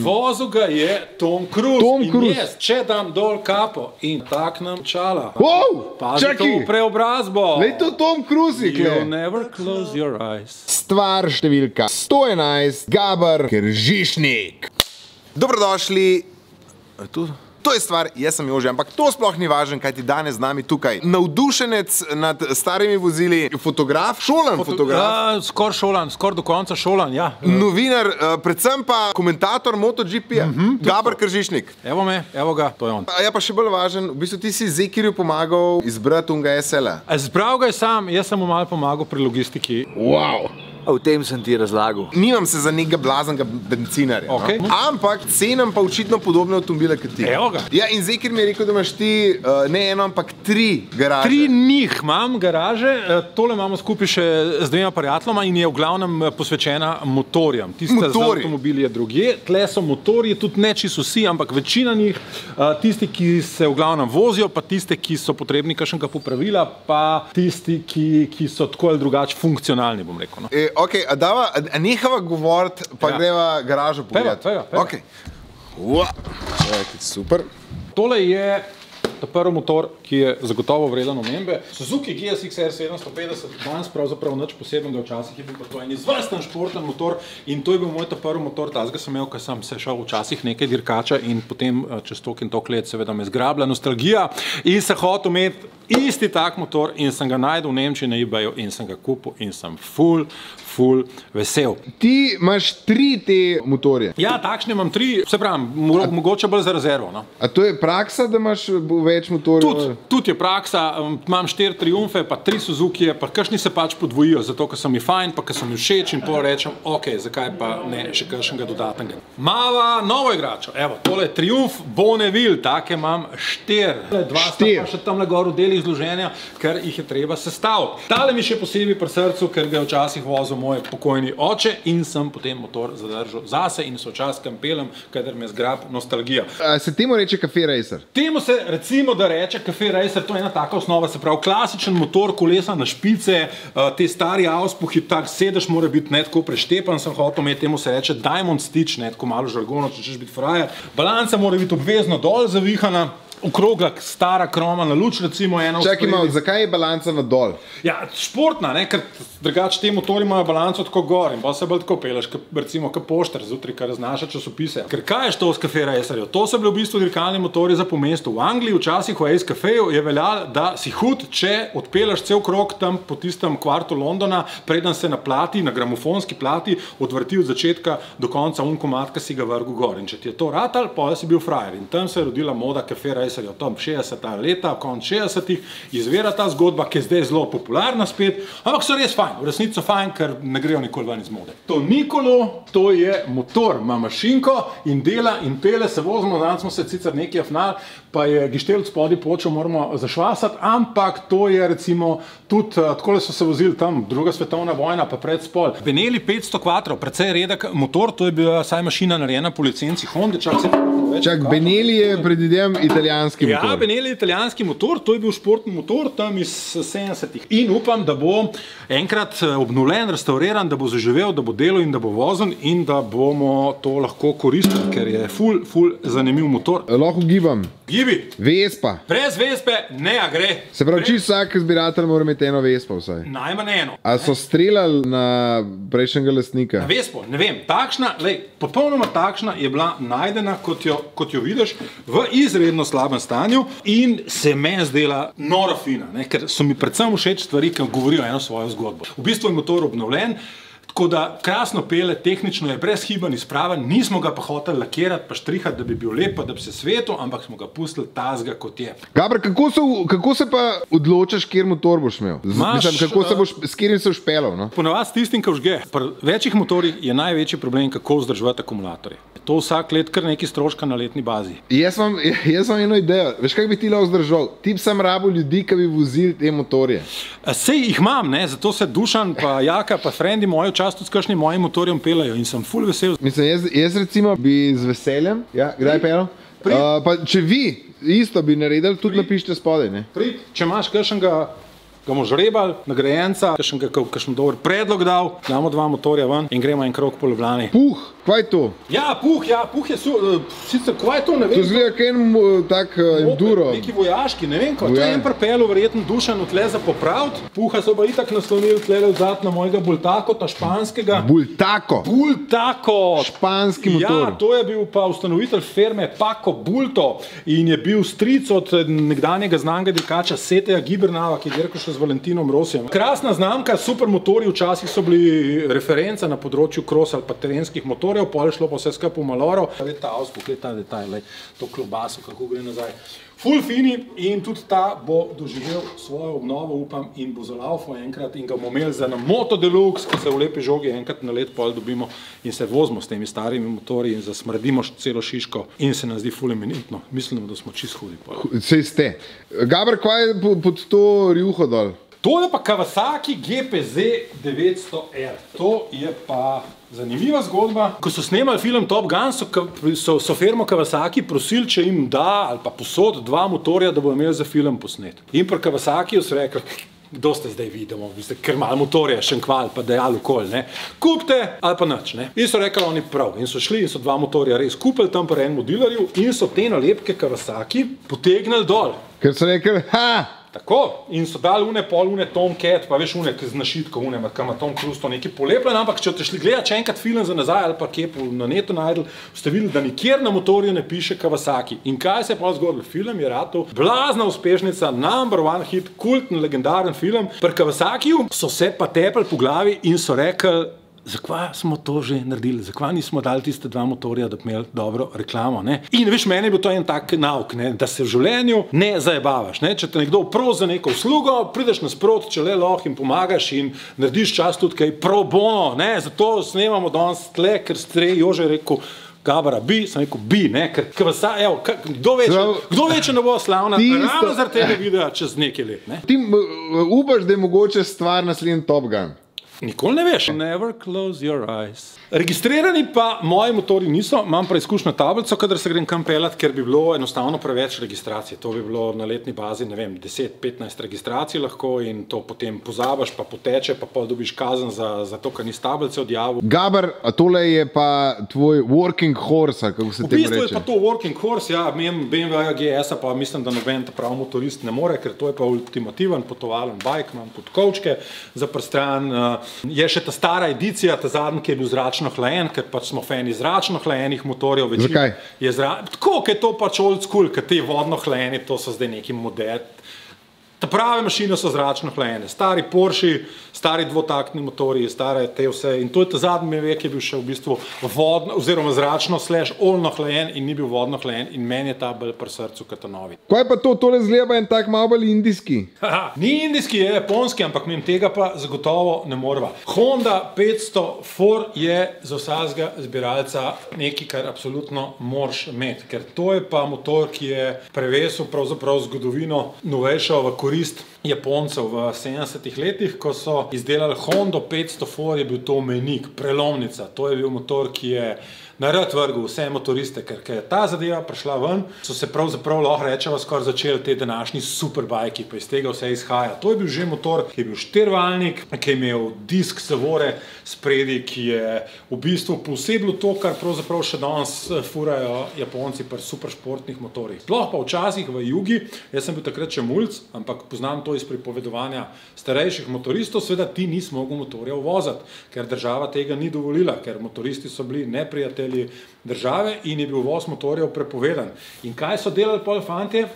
Vozil ga je Tom Cruise. Tom In Cruise. Jaz, če dam dol kapo in taknem čala. Wow, Pazi to čakaj. preobrazbo. Lej to Tom Cruise, You kle. never close your eyes. Stvar številka 111, Gabr Kržišnik. Dobrodošli. Je Tu? To je stvar, jaz sem Jože, ampak to sploh ni važno, kaj ti danes z nami tukaj. Navdušenec nad starimi vozili, fotograf, šolan fotograf. Ja, skoraj šolan, skoraj do konca šolan. Ja. Novinar, eh, predvsem pa komentator MotoGP-ja, mm -hmm, Gabr Kržišnik. Evo me, evo ga, to je on. A je pa še bolj važen, v bistvu ti si Zekirju pomagal izbrati unga SL-a. A Zbral ga je sam, jaz sem mu malo pomagal pri logistiki. Wow. O tem sem ti razlagal. Nimam se za nekega blaznega bencinarja. Okej. No? Ampak cenim pa očitno podobne avtomobile kot ti. Evo ga. Ja, in Zekir mi je rekel, da imaš ti uh, ne eno, ampak tri garaže. Tri njih imam, garaže, eh, tole imamo skupaj še z dvema prijateljoma in je v glavnem eh, posvečena motorjem. Tiste za Motorji. avtomobili je drugje, tle so motorji, tudi ne čisto vsi, ampak večina njih, eh, tisti, ki se v glavnem vozijo, pa tiste, ki so potrebni kakšnega popravila, pa tisti, ki, ki so tako ali drugače funkcionalni, bom rekel. No. E, okay, a, dava, a, nehava govoriti, pa Ja. greva garažo pogledati. pojva, pojva. Okay. Ua, čakaj, super. Tole je ta prvi motor, ki je zagotovo vreden omembe. Suzuki GSX-R 750, danes pravzaprav nič posebnega, včasih je bil pa to en izvrsten športen motor in to je bil moj ta prvi motor, tazga sem imel, ko sem se šel včasih nekaj dirkača in potem eh, čez tok in tok let seveda me zgrabila nostalgija in se hotel imeti isti tak motor in sem ga najdel v Nemčiji na eBayu in sem ga kupil in sem full, full vesel. Ti imaš tri te motorje. Ja, takšne imam tri, se pravi, mo mogoče bolj za rezervo. No? A to je praksa, da imaš bo- več motorjev? Tudi tud je praksa, um, imam štiri triumfe, pa tri Suzuki, pa kakšni se pač podvojijo, zato ker so mi fajn, pa ker so mi všeč in pol rečem, ok, zakaj pa ne še kakšnega dodatnega. Mava novo igračo, evo, tole je triumf Bonneville, take imam štiri. Dva sta Štiri. pa še tam na goru deli izloženja, ker jih je treba sestaviti. Tale mi še posebej pri srcu, ker ga je včasih vozil moj pokojni oče in sem potem motor zadržal zase in se včasih kampelem, kadar me zgrab nostalgija. A se temu reče kafe racer? Temu se recimo, da reče kafe racer, to je ena taka osnova, se pravi klasičen motor, kolesa na špice, eh, te stari auspuhi, tak sedež mora biti ne tako preštepan, sem hotel imeti, temu se reče diamond stitch, ne tako malo žargono, če češ biti frajer. Balanca mora biti obvezno dol zavihana, okrogla stara kroma na luč, recimo ena Čakaj v malo, sprednji. zakaj je balanca na dol? Ja, športna, ne, ker drugače ti motori imajo balanco tako gor in pa se bolj tako peleš, kot recimo kot pošter zjutraj, kar raznaša časopise. Ker kaj je to s kafe racerjev? To so bili v bistvu dirkalni motori za pomesto. V Angliji včasih v Ace Cafeju je veljalo, da si hud, če odpeleš cel krok tam po tistem kvartu Londona, preden se na plati, na gramofonski plati, odvrti od začetka do konca un komat, ki si ga vrgu gor. In če ti je to ratal, pa si bil frajer. In tam se je rodila moda kafe racerjev, tam 60 leta, konc 60-ih, izvira ta zgodba, ki je zdaj zelo popularna spet, ampak so res fajn, v resnici so fajn, ker ne grejo nikoli ven iz mode. To ni kolo, to je motor, ima mašinko in dela in pele se vozimo, danes smo se sicer nekaj afnal, pa je gištel spodaj počel, moramo zašvasati, ampak to je recimo tudi, eh, tako so se vozili tam, druga svetovna vojna, pa pred spol. Benelli 500 kvatrov, precej redek motor, to je bila saj mašina narejena po licenci Honda, čak se več Čak, pokaže. Benelli je predvidevam italijanski Ja, motor. Benelli je italijanski motor, to je bil športni motor tam iz 70-ih. In upam, da bo enkrat eh, obnovljen, restauriran, da bo zaživel, da bo delal in da bo vozen in da bomo to lahko koristili, ker je ful, ful zanimiv motor. Lahko gibam. Gibi, Vespa. brez vespe ne gre. Se pravi, čisto vsak zbiratelj mora imeti eno Vespa vsaj. Najmanj eno. A so streljali na prejšnjega lastnika? Na Vespo, ne vem, takšna, lej, popolnoma takšna je bila najdena, kot jo, kot jo vidiš, v izredno slabem stanju in se meni zdela noro fina, ne, ker so mi predvsem všeč stvari, ki govorijo eno svojo zgodbo. V bistvu je motor obnovljen. Tako da krasno pele, tehnično je brezhiben, izpraven, nismo ga pa hoteli lakirati, pa štrihati, da bi bil lep, da bi se svetil, ampak smo ga pustili tazga, kot je. Gabr, kako, so, kako se pa odločiš, kjer motor boš imel? Z, Imaš, mislim, kako se eh, boš, s katerim se boš pelal? No? Ponavadi s tistim, ki vžge. Pri večjih motorjih je največji problem, kako vzdrževati akumulatorje. To vsak let kar neki stroška na letni bazi. Jaz imam, jaz imam eno idejo. Veš, kaj bi ti lahko zdržal? Ti bi sam rabo ljudi, ki bi vozili te motorje. Sej jih imam, ne? zato se Dušan, pa Jaka, pa frendi mojo čast tudi s kakšnim mojim motorjem pelajo in sem full vesel. Mislim, jaz, jaz recimo bi z veseljem, ja, kdaj pelal? Uh, pa če vi isto bi naredili, tudi napišite spodaj. Ne? Prid, če imaš kakšnega, ga bomo žrebali, nagrajenca, kakšen dober predlog dal, damo dva motorja ven in gremo en krok po Ljubljani. Puh, Kaj je to? Ja, puh, ja, puh je su, uh, sicer kaj je to, ne To vem. zgleda kot en uh, tak uh, enduro. Neki vojaški, ne vem, kaj. To je en prepel, verjetno dušan tle za popraviti. Puha so pa itak naslonili tle vzad na mojega bultako, ta španskega. Bultako. Bultako! Španski motor. Ja, to je bil pa ustanovitelj firme Paco Bulto in je bil stric od eh, nekdanjega znanega dirkača Seteja Gibernava, ki je dirkal še z Valentinom Rosijem. Krasna znamka, super motori, včasih so bili referenca na področju cross ali pa terenskih motorjev, pol je šlo pa vse skupaj v maloro. Je ta avspuh, je ta detajl, lej, to klobaso, kako gre nazaj. Full fini in tudi ta bo doživel svojo obnovo, upam, in bo zalaufal enkrat in ga bomo imeli za na Moto Deluxe, ki se v lepi žogi enkrat na let pol dobimo in se vozimo s temi starimi motorji in zasmrdimo celo šiško in se nam zdi full eminentno. Mislim, da smo čist hudi. Sej ste. Gabr, kaj je po- pod to rjuho dol? To je pa Kawasaki GPZ 900R. To je pa zanimiva zgodba. Ko so snemali film Top Gun, so, so, so firmo Kawasaki prosili, če jim da ali pa posod dva motorja, da bo imel za film posnet. In pri Kawasaki so rekli, kdo ste zdaj videli, vi ste ker malo motorja, še en kval, pa dejali okol, ne. Kupite ali pa nič, ne. In so rekli oni prav. In so šli in so dva motorja res kupili tam pri enem dealerju in so te nalepke Kawasaki potegnili dol. Ker so rekli, ha, Tako, in so dali une pol, une Tom Cat, pa veš, une z našitko, une, kam ima Tom Cruise to neki polepljen, ampak če ste šli gledati še enkrat film za nazaj ali pa kje na netu najdel, ste videli, da nikjer na motorju ne piše Kawasaki. In kaj se je pa zgodilo? Film je rado, blazna uspešnica, number one hit, kulten, legendaren film. Pri Kawasakiju so se pa tepli po glavi in so rekli, Zakaj smo to že naredili, zakaj nismo dali tiste dva motorja, da bi imeli dobro reklamo? Ne? In veš, meni je bil to en tak nauk, ne? da se v življenju ne zabavaš. Ne? Če te nekdo prosi za neko uslugo, prideš nasprot, če le lahko in pomagaš in narediš čas tudi kaj pro bono. Ne? Zato snemamo danes tle, ker ste Jože rekel. Gabara, bi, sem rekel, bi, ne, ker kvasa, evo, ka- kdo ve, če, Prav- kdo ve, če ne bo slavna, ravno zaradi tega videa čez nekaj let, ne. ti upaš, da je mogoče stvar naslednji Top Gun. Nikoli ne veš. Never close your eyes. Registrirani pa moji motori niso, imam preizkušnjo tablico, kadar se grem kam pelat, ker bi bilo enostavno preveč registracije. To bi bilo na letni bazi, ne vem, 10-15 registracij lahko in to potem pozabiš, pa poteče, pa pol dobiš kazen za, za to, ker nisi tablice odjavil. Gabr, a tole je pa tvoj working horse, kako se V temu bistvu je reče. pa to working horse, ja, BMW GS, pa mislim, da noben ta prav motorist ne more, ker to je pa ultimativen potovalen bajk, imam tudi kovčke za prstran. Uh, je še ta stara edicija, ta zadnji, ki je bil zračno hlajen, ker pač smo fani zračno hlajenih motorjev. Zakaj? Je zra... Tako, ker je to pač old school, ker te vodno hlajeni, to so zdaj neki model. Ta prave mašine so zračno hlajene, stari Porsche, stari dvotaktni motorji, stare te vse. In to je ta zadnji vek, ki je bil še v bistvu vodno, oziroma zračno, slash olno hlajen in ni bil vodno hlajen in meni je ta bolj pri srcu kot novi. Kaj pa to, tole zgleda en tak malo bolj indijski. Haha, ni indijski, je japonski, ampak mi tega pa zagotovo ne moreva. Honda 500 For je za vsakega zbiralca nekaj, kar absolutno moraš imeti, ker to je pa motor, ki je prevesil pravzaprav zgodovino novejšo v korist Japoncev v 70-ih letih, ko so izdelali Honda 500 For, je bil to menik, prelomnica. To je bil motor, ki je na rad vrgel vse motoriste, ker je ta zadeva prišla ven, so se pravzaprav lahko rečeva skoraj začeli te današnji superbajki, pa iz tega vse izhaja. To je bil že motor, ki je bil štirvalnik, ki je imel disk zavore spredi, ki je v bistvu posebno to, kar pravzaprav še danes eh, furajo Japonci pri superšportnih motorjih. Sploh pa včasih v jugi, jaz sem bil takrat še mulj, ampak poznam to iz pripovedovanja starejših motoristov, seveda ti nisi mogel motorja voziti, ker država tega ni dovolila, ker motoristi so bili neprijatelji države in je bil voz motorjev prepovedan. In kaj so delali pol fantje?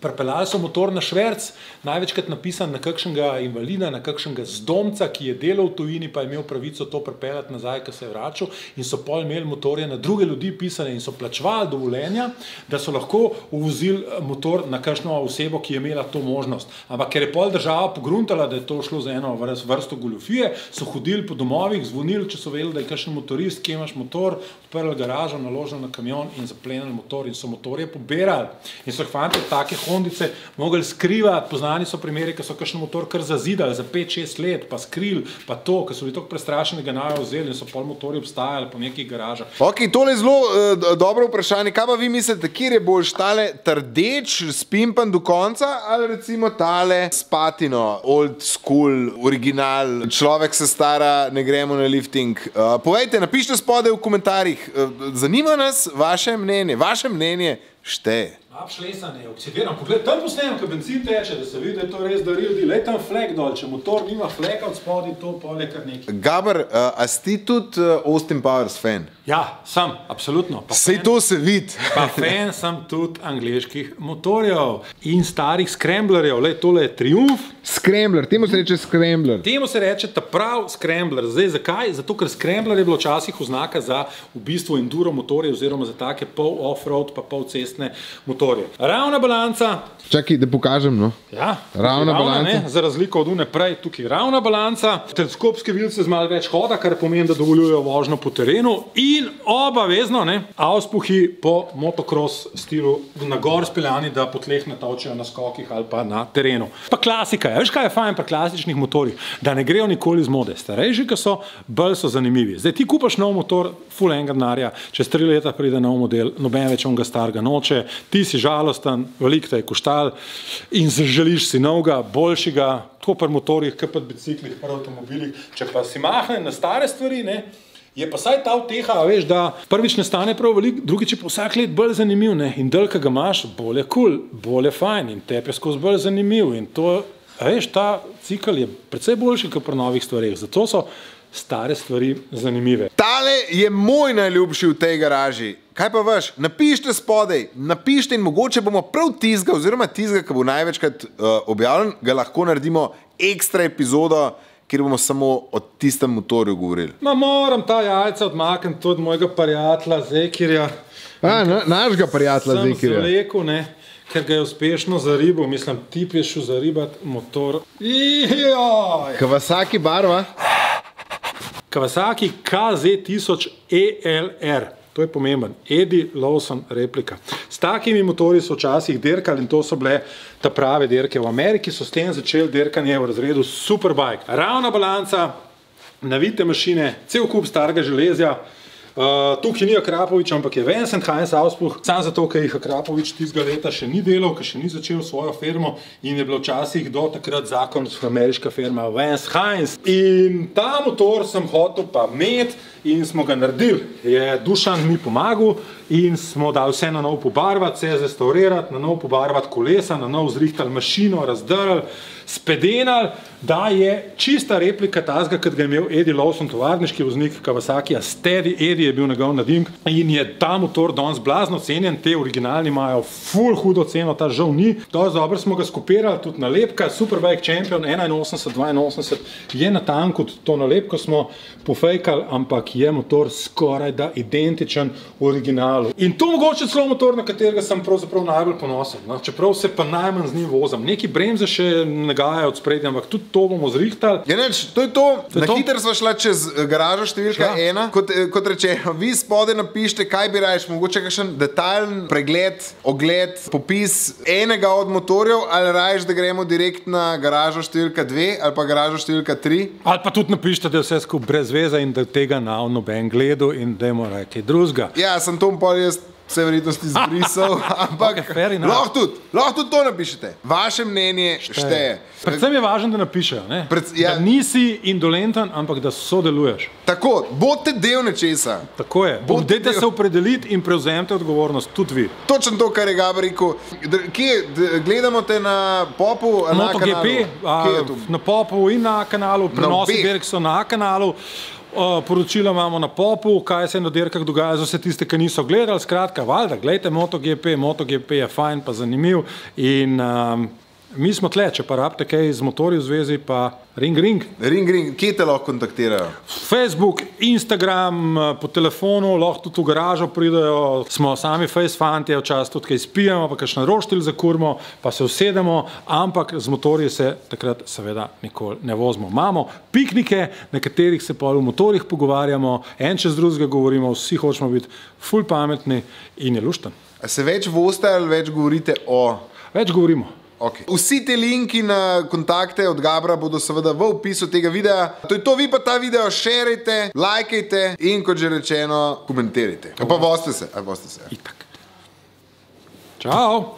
Pripeljali so motor na šverc, največkrat napisan na kakšnega invalida, na kakšnega zdomca, ki je delal v tujini, pa je imel pravico to pripeljati nazaj, ko se je vračal, in so pol imeli motorje na druge ljudi pisane in so plačevali dovoljenja, da so lahko uvozili eh, motor na kakšno osebo, ki je imela to možnost. Ampak ker je pol država pogruntala, da je to šlo za eno vrst- vrsto goljofije, so hodili po domovih, zvonili, če so vedeli, da je kakšen motorist, ki imaš motor, odprli garažo, naložili na kamion in zaplenili motor in so motorje pobirali. In so jih fanti v take Hondice mogli skrivati. Poznani so primeri, ki so kakšen motor kar zazidali za 5-6 let, pa skril, pa to, ker so bili tako prestrašeni, da ga najo vzeli in so pol motori obstajali po nekih garažah. Ok, tole je zelo uh, dobro vprašanje. Kaj pa vi mislite, kje je bolj štale, trdeč, spimpan do konca ali recimo tale spatino, old school, original, človek se stara, ne gremo na lifting. Uh, povejte, napišite spodaj v komentarjih, uh, zanima nas vaše mnenje, vaše mnenje šteje. Abšlesanje, oksidiran. Poglej, tam posnejem, ko benzin teče, da se vidi, da je to res daril. Le tam flek dol, če motor nima fleka od spodaj, to pol je kar nekaj. Gabr, uh, a si tudi uh, Austin Powers fan? Ja, sem, absolutno. Pa Sej fan- to se vidi. Pa fan sem tudi angliških motorjev in starih skremblerjev. Le, tole je triumf. Scrambler, temu se reče Scrambler. Temu se reče ta prav skrembler. Zdaj, zakaj? Zato, ker skrembler je bilo včasih oznaka za v bistvu enduro motorje oziroma za take pol off-road pa pol cestne motorje. Ravna balanca, Čakaj, da pokažem. No. Ja, Ravna balanca. Ne, za razliko od unaprej, tukaj je ravna balanca, teleskopske vilce z malo več hoda, kar pomeni, da dovoljujejo vožnjo po terenu in obavezno ne, auspuhi po motocross stilu na gor speljani, da po tleh ne točijo na skokih ali pa na terenu. Pa klasika je, veš kaj je fajn pri klasičnih motorjih, da ne grejo nikoli iz mode. Starejši, ki so, bolj so zanimivi. Zdaj ti kupaš nov motor, full enga denarja, čez tri leta pride nov model, noben več onga starega noče, ti si žalosten, veliko te je koštal in si želiš si novega, boljšega, tako pri motorjih, kot pri biciklih, pri avtomobilih. Če pa si mahne na stare stvari, ne, je pa saj ta uteha, a veš, da prvič ne stane prav veliko, drugič je pa vsak let bolj zanimiv. Ne, in del, ki ga imaš, bolj je kul, cool, bolj je fajn in tepe skozi bolj zanimiv. In to, veš, ta cikl je precej boljši kot pri novih stvareh. Zato so stare stvari zanimive. Tale je moj najljubši v tej garaži. Kaj pa veš, napišite spodaj, napišite in mogoče bomo prav tizga, oziroma tizga, ki bo največkrat uh, objavljen, ga lahko naredimo ekstra epizodo, kjer bomo samo o tistem motorju govorili. Ma moram ta jajca odmakniti od mojega prijatelja Zekirja. A, na, našega prijatelja Sem Zekirja. zalekel, ne, ker ga je uspešno zaribil, mislim, tip je šel zaribati motor. Ijoj! Kawasaki barva. Kawasaki KZ1000 ELR. To je pomemben. Eddie Lawson replika. S takimi motorji so včasih dirkali in to so bile ta prave dirke. V Ameriki so s tem začeli dirkanje v razredu Superbike. Ravna balanca, navite mašine, cel kup starega železja. Uh, tukaj ni Akrapovič, ampak je Vincent Heinz Auspuh, sam zato, ker jih Akrapovič tistega leta še ni delal, ker še ni začel svojo firmo in je bilo včasih do takrat zakon, ameriška firma Vance Heinz. In ta motor sem hotel pa imeti in smo ga naredili. Je Dušan mi pomagal in smo dali vse na nov pobarvati, vse zrestaurirati, na nov pobarvati kolesa, na nov zrihtali mašino, razdrli, spedenali, da je čista replika tazga, kot ga je imel Eddie Lawson, tovarniški voznik Kawasaki, Steady Eddie je bil njegov nadimk in je ta motor danes blazno cenjen, te originalni imajo full hudo ceno, ta žal ni. Dosti dobro smo ga skopirali, tudi nalepka, Superbike Champion 81-82 je na tanku, to nalepko smo pofejkali, ampak je motor skoraj da identičen originalu. In to mogoče celo motor, na katerega sem pravzaprav najbolj ponosen, no? čeprav se pa najmanj z njim vozim. Neki bremze še nagajajo od spredja, ampak tudi to bomo zrihtali. Ja, neč, to je to. To je Na to. hitro smo šla čez eh, garažo številka Ja. ena. Kot, eh, kot rečeno, vi spodaj napišite, kaj bi rajš, mogoče kakšen detajlen pregled, ogled, popis enega od motorjev, ali rajš, da gremo direkt na garažo številka dve ali pa garažo številka tri. Ali pa tudi napišite, da je vse skupaj brez veze in da tega na noben gledu in da mora kaj drugega. Ja, sem to pol jaz. Vse verjetnosti izbrisal, ampak Okay, lahko tudi, lahko tudi to napišete. Vaše mnenje šteje. Predvsem je važno, da napišejo, ne? Pred- ja. da nisi indolenten, ampak da sodeluješ. Tako, bodite del nečesa. Tako je. Bodite del- se opredeliti in prevzemite odgovornost, tudi vi. Točno to, kar je Gabor rekel. Kje gledamo te na popu? na MotoGP, kanalu? a, na popu in na kanalu, prenosi dirk so na kanalu. Poročila imamo na popu, kaj se je na dirkah dogaja za vse tiste, ki niso gledali. Skratka, valjda, gledajte MotoGP, MotoGP je fajn, pa zanimiv. In um, mi smo tle, če pa rabite kaj z motorji v zvezi, pa ring ring. Ring, ring, kje te lahko kontaktirajo? Facebook, Instagram, po telefonu, lahko tudi v garažo pridejo, smo sami face fanti, včasih tudi kaj spijemo, pa kakšen roštilj za kurmo, pa se usedemo, ampak z motorji se takrat seveda nikoli ne vozimo. Imamo piknike, na katerih se pa v motorjih pogovarjamo, en čez drugega govorimo, vsi hočemo biti ful pametni in je lušten. A se več voste ali več govorite o Več govorimo. Okay. Vsi ti linki na kontakte od Gabra bodo seveda v opisu tega videa. To je to, vi pa ta video širite, lajkajte in kot že rečeno, komentirajte. Pa boste se, a boste se. Itak. Čau!